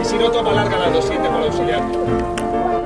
Y si no, toma larga la 27 con el auxiliar.